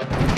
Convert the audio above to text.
you